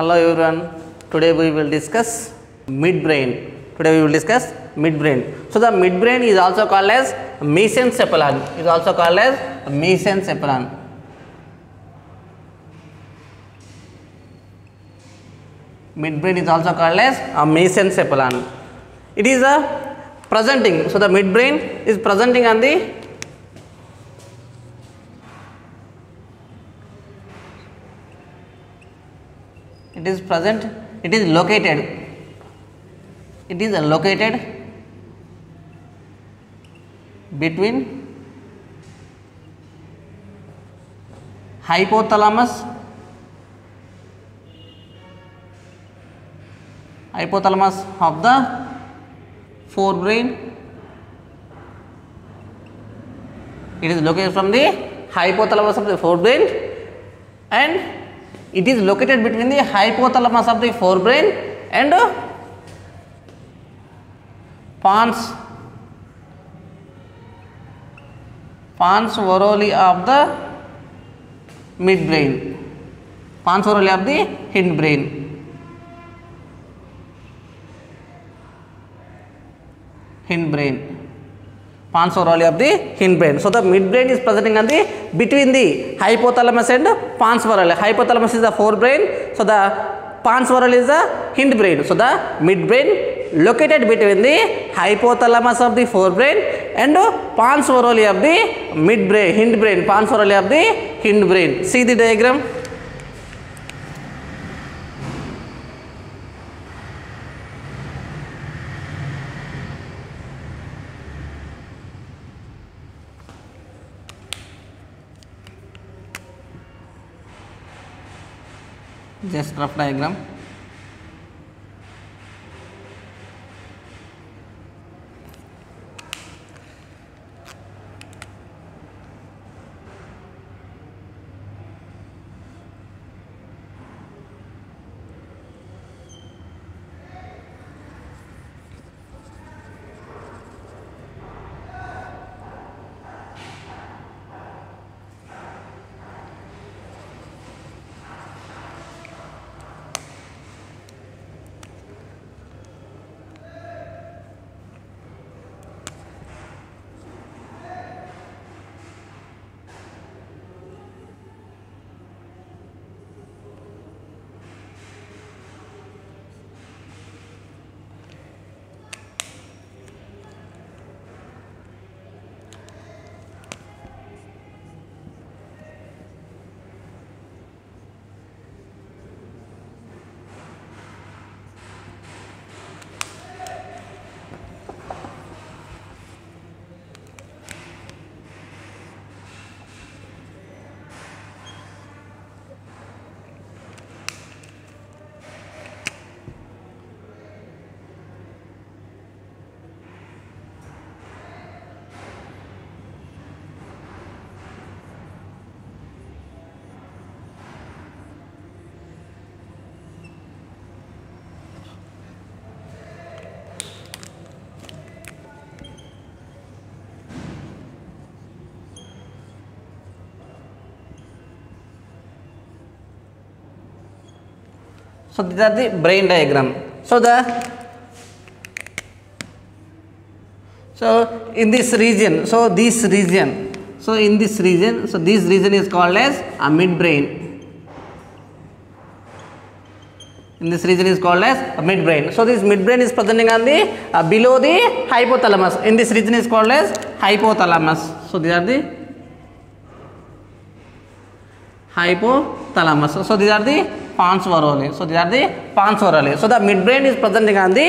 Hello everyone, today we will discuss midbrain. Today we will discuss midbrain. So the midbrain is also called as mesencephalon. Is also called as mesencephalon. Midbrain is also called as a mesencephalon. It is a presenting. So the midbrain is presenting on the it is present it is located it is located between hypothalamus hypothalamus of the forebrain it is located from the hypothalamus of the forebrain and it is located between the hypothalamus of the forebrain and uh, pons pons voroli of the midbrain, pons voroli of the hindbrain. Hindbrain. pansolaria of the hindbrain. So the midbrain is presenting on the between the hypothalamus and pansolaria. Hypothalamus is the forebrain. So the pansolaria is the hindbrain. So the midbrain located between the hypothalamus of the forebrain and pansolaria of the midbrain, hindbrain, pansolaria of the hindbrain. See the diagram. just rough diagram So these are the brain diagram. So the so in this region, so this region, so in this region, so this region is called as a midbrain. In this region is called as a midbrain. So this midbrain is presenting on the uh, below the hypothalamus. In this region is called as hypothalamus. So these are the hypothalamus. So these are the pons pansvarole. So these are the pons pansvarole. So the midbrain is present on the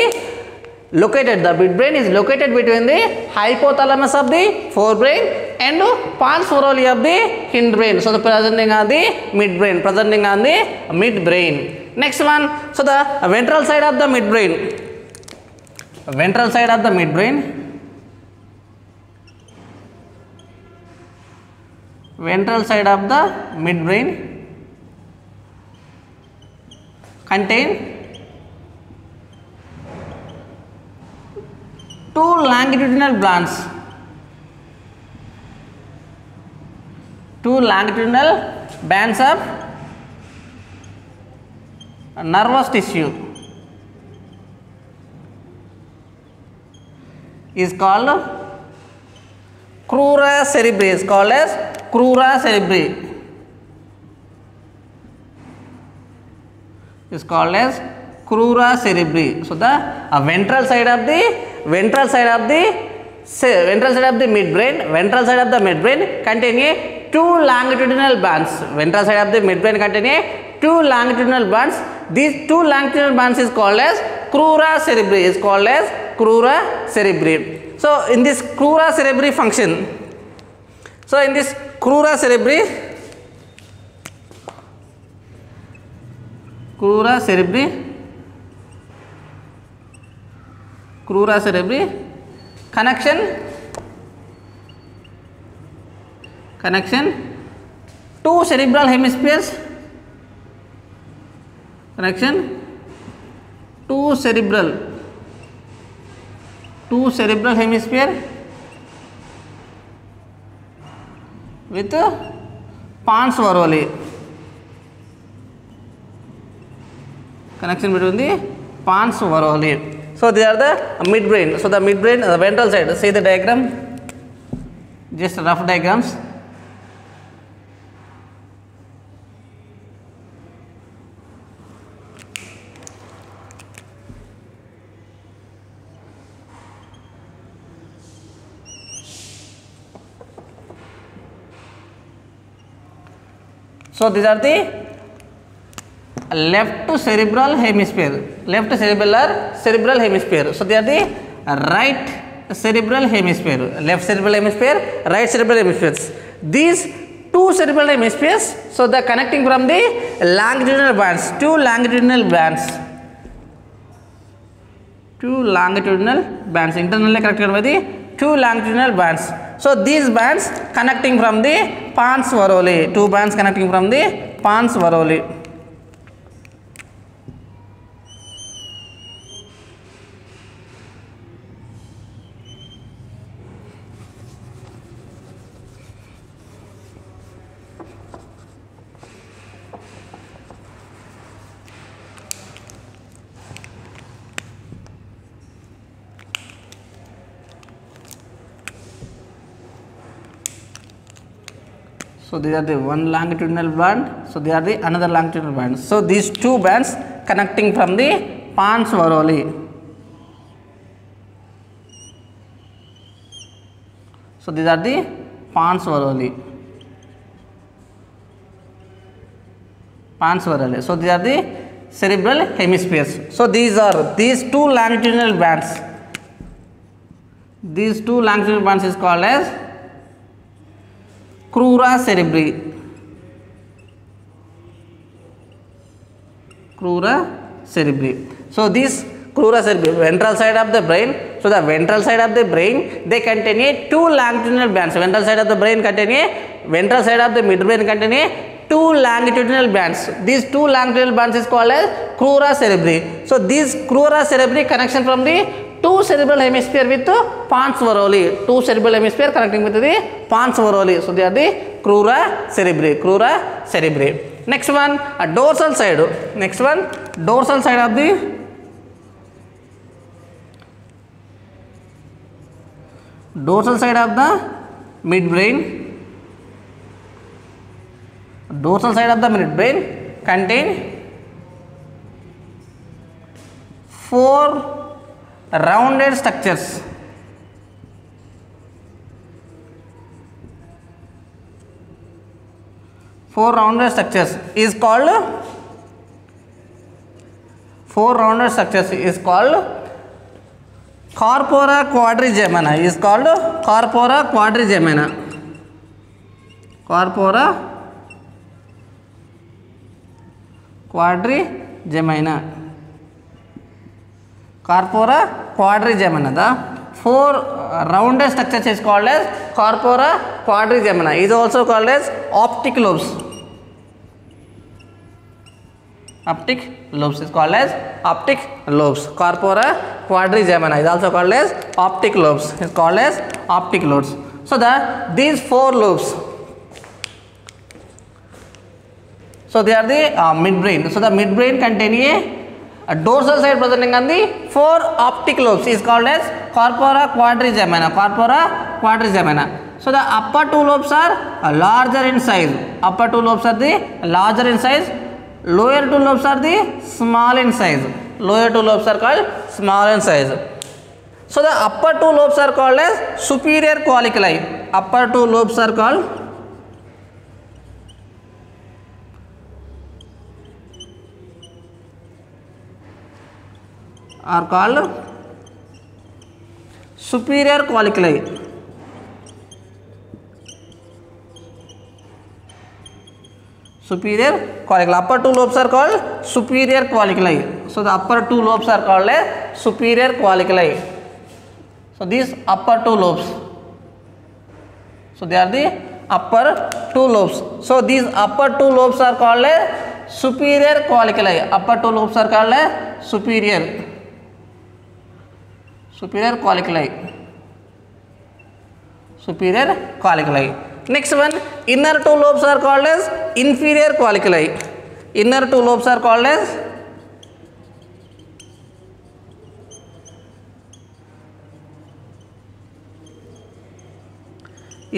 located. The midbrain is located between the hypothalamus of the forebrain and pons pansvarole of the hindbrain. So the presenting on the midbrain, presenting on the midbrain. Next one. So the ventral side of the midbrain. Ventral side of the midbrain. Ventral side of the midbrain contain two longitudinal bands two longitudinal bands of nervous tissue is called crura cerebri is called as crura cerebri is called as crura cerebri. So, the uh, ventral side of the ventral side of the ventral side of the midbrain, ventral side of the midbrain contain a two longitudinal bands. Ventral side of the midbrain contain a two longitudinal bands. These two longitudinal bands is called as crura cerebri. Is called as crura cerebri. So in this crura cerebri function, so in this crura cerebri crura cerebri crura cerebri connection connection two cerebral hemispheres connection two cerebral two cerebral hemisphere with pons veroli connection between the pons varoli so they are the midbrain so the midbrain the ventral side see the diagram just rough diagrams So these are the left cerebral hemisphere left cerebellar cerebral hemisphere so they are the right cerebral hemisphere left cerebral hemisphere right cerebral hemispheres these two cerebral hemispheres so the connecting from the longitudinal bands two longitudinal bands two longitudinal bands internally connected by the two longitudinal bands so these bands connecting from the pons varoli two bands connecting from the pons varoli So these are the one longitudinal band. So they are the another longitudinal band. So these two bands connecting from the pons varoli. So these are the pons varoli. Pons varoli. So these are the cerebral hemispheres. So these are these two longitudinal bands. These two longitudinal bands is called as crura cerebri. So this crura cerebri, ventral side of the brain. So the ventral side of the brain, they contain a two longitudinal bands. Ventral side of the brain contain a, ventral side of the midbrain contain a two longitudinal bands. These two longitudinal bands is called as crura cerebri. So this crura cerebri connection from the two cerebral hemisphere with pons varoli. Two cerebral hemisphere connecting with the pons varoli. So they are the crura cerebri. Crura cerebri. Next one, a dorsal side. Next one, dorsal side of the midbrain. Dorsal side of the midbrain contain four rounded structures four rounded structures is called four rounded structures is called Corpora quadrigemina is called Corpora quadrigemina. Corpora quadrigemina. Corpora quadrigemina. The four rounded structures is called as corpora quadrigemina. Is also called as optic lobes. Optic lobes is called as optic lobes. Corpora quadrigemina is also called as optic lobes. Is called as optic lobes. So the these four lobes so they are the uh, midbrain so the midbrain contain a A dorsal side presenting on the four optic lobes is called as corpora quadrigemina. Corpora quadrigemina. So the upper two lobes are larger in size. Upper two lobes are the larger in size. Lower two lobes are the small in size. Lower two lobes are called small in size. So the upper two lobes are called as superior colliculi. Upper two lobes are called are called superior colliculi superior colliculi upper two lobes are called superior colliculi so the upper two lobes are called as superior colliculi so these upper two lobes so they are the upper two lobes so these upper two lobes are called as superior colliculi upper two lobes are called as superior superior colloquy superior colloquy next one inner two lobes are called as inferior colloquy inner two lobes are called as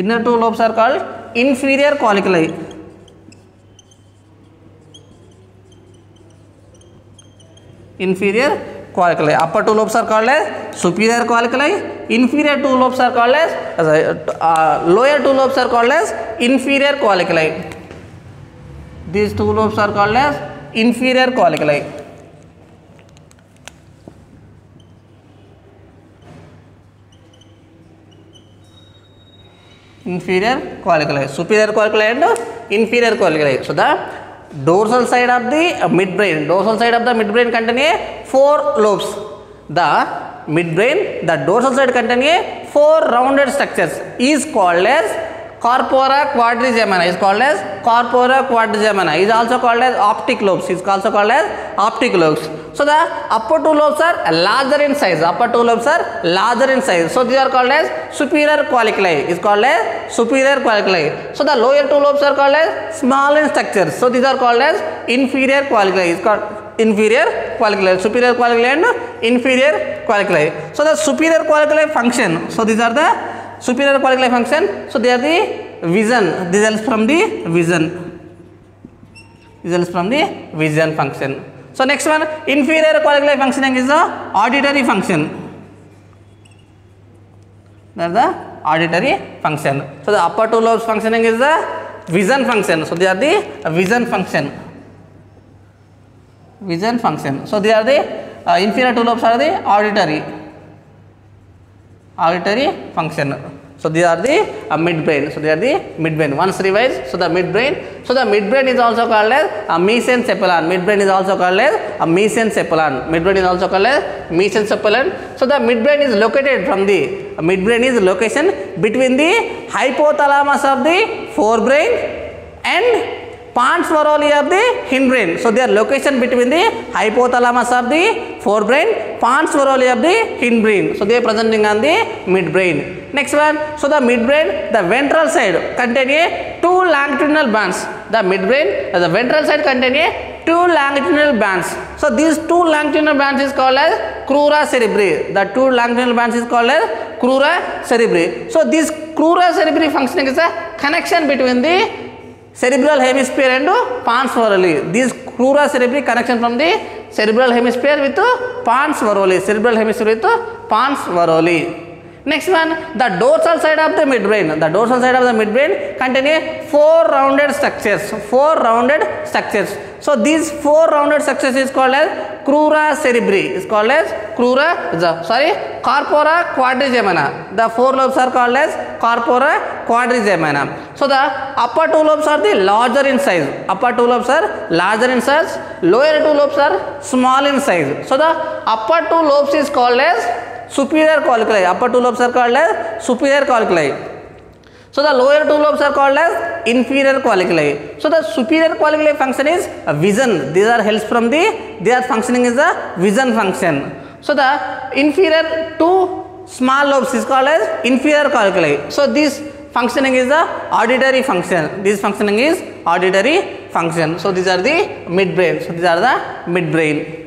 inner two lobes are called inferior colloquy inferior coracle upper two lobes are called as superior coracle inferior two lobes are called as uh, lower two lobes are called as inferior coracle these two lobes are called as inferior coracle inferior coracle superior coracle and inferior coracle so the dorsal side of the midbrain dorsal side of the midbrain contain a four lobes the midbrain the dorsal side contain a four rounded structures is called as Corpora quadrigemina is called as corpora quadrigemina. Is also called as optic lobes. Is also called as optic lobes. So the upper two lobes are larger in size. Upper two lobes are larger in size. So these are called as superior colliculi. Is called as superior colliculi. So the lower two lobes are called as small in structure. So these are called as inferior colliculi. Is called inferior colliculi, superior colliculi and inferior colliculi. So the superior colliculi function. So these are the superior quadrilateral function. So, they are the vision, these are from the vision, these are from the vision function. So, next one inferior quadrilateral functioning is the auditory function. That is the auditory function. So, the upper two lobes functioning is the vision function. So, they are the vision function. Vision function. So, they are the uh, inferior two lobes are the auditory. auditory function so these are the uh, midbrain so they are the midbrain once revised so the midbrain so the midbrain is also called as a mesencephalon midbrain is also called as a mesencephalon midbrain is also called as mesencephalon so the midbrain is located from the uh, midbrain is location between the hypothalamus of the forebrain and Pons were only of the hindbrain. So their location between the hypothalamus of the forebrain, pons were only of the hindbrain. So they are presenting on the midbrain. Next one, so the midbrain, the ventral side contain a two longitudinal bands. The midbrain, the ventral side contain a two longitudinal bands. So these two longitudinal bands is called as crura cerebri. The two longitudinal bands is called as crura cerebri. So this crura cerebri functioning is a connection between the cerebral hemisphere and pons veroli these crura cerebri connection from the cerebral hemisphere with pons veroli cerebral hemisphere with pons veroli next one the dorsal side of the midbrain the dorsal side of the midbrain contain a four rounded structures four rounded structures so these four rounded structures is called as crura cerebri is called as crura, sorry, corpora quadrigemina. The four lobes are called as corpora quadrigemina. So the upper two lobes are the larger in size. Upper two lobes are larger in size, lower two lobes are small in size. So the upper two lobes is called as superior colliculi. Upper two lobes are called as superior colliculi. So the lower two lobes are called as inferior colliculi. So the superior colliculi function is vision. These are helps from the, they are functioning is the vision function. So the inferior two small lobes is called as inferior colliculi. So this functioning is the auditory function. This functioning is auditory function. So these are the midbrain. So these are the midbrain.